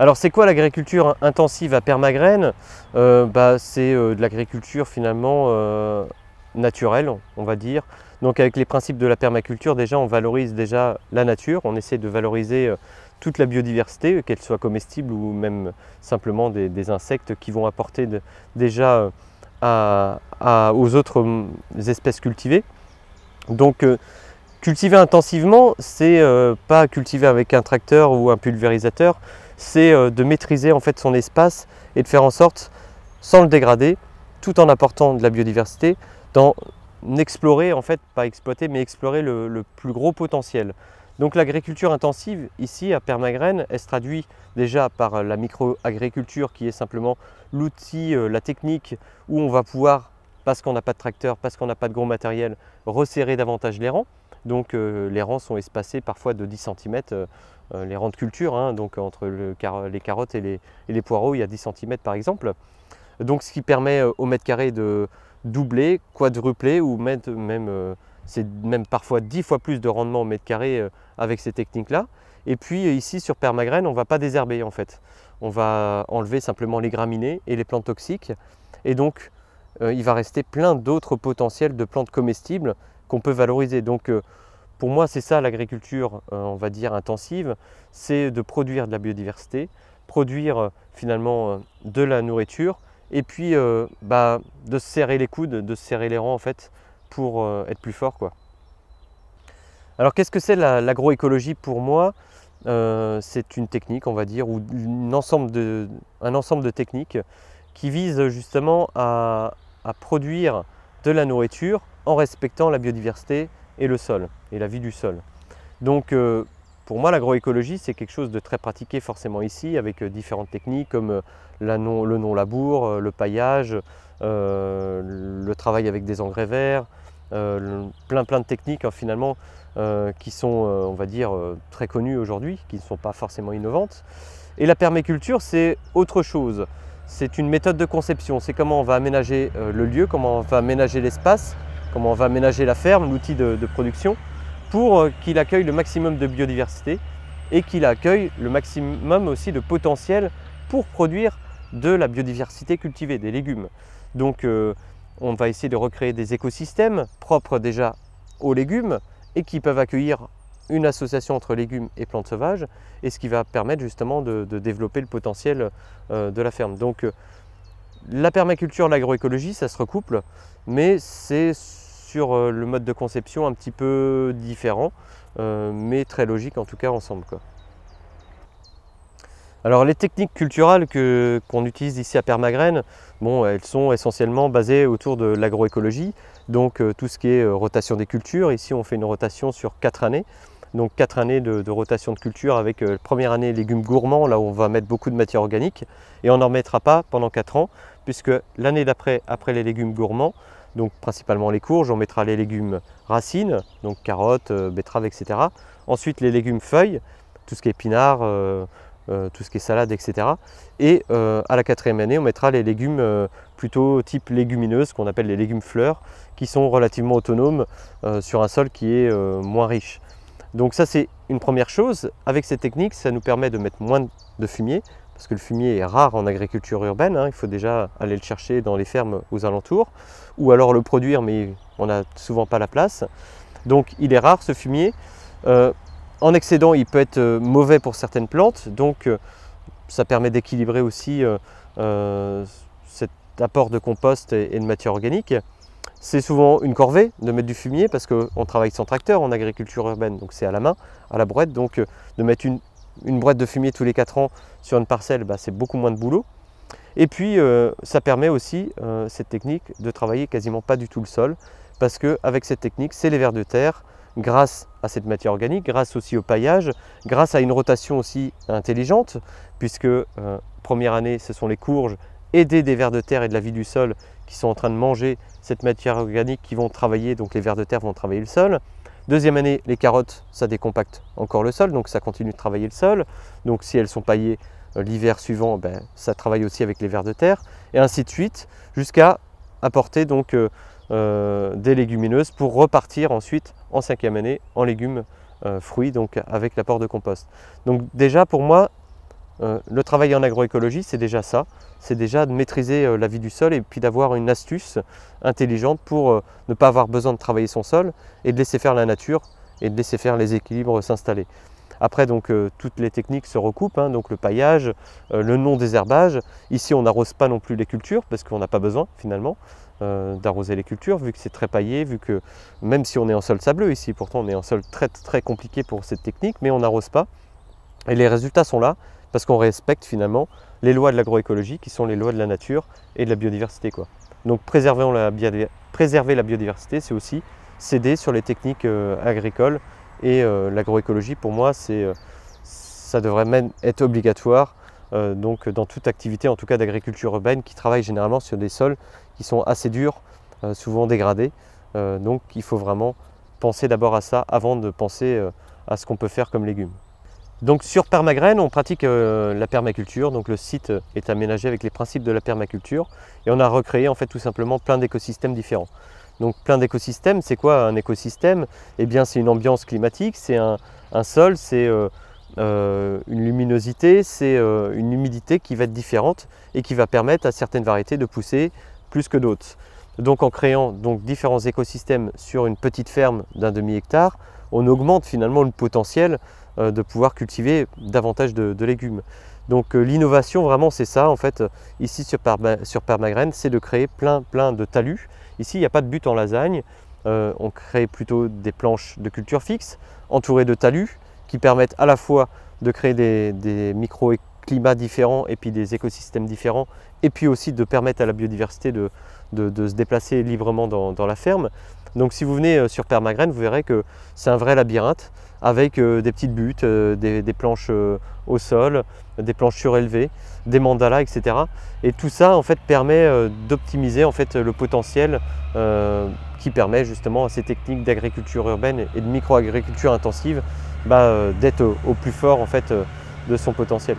Alors c'est quoi l'agriculture intensive à permagraine euh, bah, C'est euh, de l'agriculture finalement euh, naturelle, on va dire. Donc avec les principes de la permaculture, déjà on valorise déjà la nature, on essaie de valoriser toute la biodiversité, qu'elle soit comestible ou même simplement des, insectes qui vont apporter déjà aux autres hum, espèces cultivées. Donc cultiver intensivement, c'est pas cultiver avec un tracteur ou un pulvérisateur, c'est euh, de maîtriser en fait son espace et de faire en sorte, sans le dégrader, tout en apportant de la biodiversité, d'en explorer, en fait, pas exploiter, mais explorer le, plus gros potentiel. Donc l'agriculture intensive, ici à Permagraine, elle se traduit déjà par la micro-agriculture qui est simplement l'outil, euh, la technique où on va pouvoir, parce qu'on n'a pas de tracteur, parce qu'on n'a pas de gros matériel, resserrer davantage les rangs. Donc euh, les rangs sont espacés parfois de 10 cm, euh, euh, les rangs de culture, hein, donc entre les carottes et les, poireaux, il y a 10 cm par exemple. Donc ce qui permet au mètre carré de doubler, quadrupler ou même, c'est même parfois 10 fois plus de rendement au mètre carré avec ces techniques-là. Et puis ici sur permagraine, on ne va pas désherber en fait. On va enlever simplement les graminées et les plantes toxiques. Et donc il va rester plein d'autres potentiels de plantes comestibles qu'on peut valoriser. Donc euh, pour moi, c'est ça l'agriculture, euh, on va dire, intensive, c'est de produire de la biodiversité, produire euh, finalement de la nourriture, et puis bah, de se serrer les coudes, de se serrer les rangs en fait, pour être plus fort. Quoi. Alors qu'est-ce que c'est l'agroécologie pour moi? C'est une technique, on va dire, ou ensemble de, un ensemble de techniques qui visent justement à produire de la nourriture en respectant la biodiversité et le sol, et la vie du sol. Donc euh, pour moi l'agroécologie c'est quelque chose de très pratiqué forcément ici avec euh, différentes techniques comme euh, le non-labour, le paillage, le travail avec des engrais verts, plein plein de techniques hein, finalement qui sont on va dire très connues aujourd'hui, qui ne sont pas forcément innovantes. Et la permaculture c'est autre chose. C'est une méthode de conception, c'est comment on va aménager le lieu, comment on va aménager l'espace comment on va aménager la ferme, l'outil de, production, pour euh, qu'il accueille le maximum de biodiversité et qu'il accueille le maximum aussi de potentiel pour produire de la biodiversité cultivée, des légumes. Donc euh, on va essayer de recréer des écosystèmes propres déjà aux légumes et qui peuvent accueillir une association entre légumes et plantes sauvages et ce qui va permettre justement de, développer le potentiel euh, de la ferme. Donc la permaculture, l'agroécologie, ça se recouple, mais c'est sur euh, le mode de conception un petit peu différent, euh, mais très logique en tout cas ensemble. Alors les techniques culturales qu'on utilise ici à Permagraine, elles sont essentiellement basées autour de l'agroécologie, donc euh, tout ce qui est rotation des cultures. Ici on fait une rotation sur 4 années, donc 4 années de, rotation de culture avec la première année légumes gourmands, là où on va mettre beaucoup de matière organique, et on n'en remettra pas pendant 4 ans, puisque l'année d'après, après les légumes gourmands, donc principalement les courges, on mettra les légumes racines, donc carottes, euh, betteraves, etc. Ensuite les légumes feuilles, tout ce qui est euh, euh, tout ce qui est salade, etc. Et à la quatrième année, on mettra les légumes plutôt type légumineuses, qu'on appelle les légumes fleurs, qui sont relativement autonomes sur un sol qui est moins riche. Donc ça c'est une première chose. Avec cette technique, ça nous permet de mettre moins de fumier, parce que le fumier est rare en agriculture urbaine, hein. il faut déjà aller le chercher dans les fermes aux alentours, ou alors le produire, mais on n'a souvent pas la place. Donc il est rare ce fumier. Euh, en excédent, il peut être euh, mauvais pour certaines plantes, donc euh, ça permet d'équilibrer aussi cet apport de compost et, de matière organique. C'est souvent une corvée de mettre du fumier parce qu'on travaille sans tracteur en agriculture urbaine, donc c'est à la main, à la brouette, donc de mettre une, une de fumier tous les 4 ans sur une parcelle, bah, c'est beaucoup moins de boulot. Et puis euh, ça permet aussi, euh, cette technique, de travailler quasiment pas du tout le sol, parce qu'avec cette technique, c'est les vers de terre, grâce à cette matière organique, grâce aussi au paillage, grâce à une rotation aussi intelligente, puisque euh, première année, ce sont les courges aidées des vers de terre et de la vie du sol qui sont en train de manger cette matière organique qui vont travailler, donc les vers de terre vont travailler le sol. Deuxième année, les carottes, ça décompacte encore le sol, donc ça continue de travailler le sol. Donc si elles sont paillées, l'hiver suivant, ben, ça travaille aussi avec les vers de terre, et ainsi de suite, jusqu'à apporter donc des légumineuses pour repartir ensuite en cinquième année en légumes fruits, donc avec l'apport de compost. Donc déjà pour moi, le travail en agroécologie, c'est déjà ça, c'est déjà de maîtriser la vie du sol et puis d'avoir une astuce intelligente pour ne pas avoir besoin de travailler son sol et de laisser faire la nature et de laisser faire les équilibres s'installer. Après, donc, euh, toutes les techniques se recoupent, hein, donc le paillage, euh, le non-désherbage. Ici, on n'arrose pas non plus les cultures parce qu'on n'a pas besoin finalement euh, d'arroser les cultures vu que c'est très paillé, vu que même si on est en sol sableux ici, pourtant on est en sol très très compliqué pour cette technique, mais on n'arrose pas. Et les résultats sont là parce qu'on respecte finalement les lois de l'agroécologie qui sont les lois de la nature et de la biodiversité. Quoi. Donc préserver la, biodiversité, c'est aussi céder sur les techniques agricoles et euh, l'agroécologie, pour moi, c'est, euh, ça devrait même être obligatoire euh, donc dans toute activité, en tout cas d'agriculture urbaine, qui travaille généralement sur des sols qui sont assez durs, souvent dégradés. donc il faut vraiment penser d'abord à ça avant de penser à ce qu'on peut faire comme légumes. Donc sur Permagraine, on pratique la permaculture. Donc le site est aménagé avec les principes de la permaculture et on a recréé en fait tout simplement plein d'écosystèmes différents. Donc plein d'écosystèmes, c'est quoi un écosystème? Eh bien c'est une ambiance climatique, c'est un, sol, c'est euh, euh, une luminosité, c'est euh, une humidité qui va être différente et qui va permettre à certaines variétés de pousser plus que d'autres. Donc en créant donc, différents écosystèmes sur une petite ferme d'un demi-hectare, on augmente finalement le potentiel de pouvoir cultiver davantage de, légumes. Donc l'innovation vraiment c'est ça en fait ici sur, sur Permagraine, c'est de créer plein plein de talus Ici, il n'y a pas de but en lasagne. Euh, on crée plutôt des planches de culture fixe entourées de talus qui permettent à la fois de créer des, micro-climats différents et puis des écosystèmes différents et puis aussi de permettre à la biodiversité de, se déplacer librement dans, la ferme. Donc si vous venez euh, sur Permagraine, vous verrez que c'est un vrai labyrinthe avec euh, des petites buttes, des, planches au sol, des planches surélevées, des mandalas, etc. Et tout ça permet euh, d'optimiser en fait le potentiel euh, qui permet justement à ces techniques d'agriculture urbaine et de micro-agriculture intensive bah, euh, d'être au, plus fort en fait de son potentiel.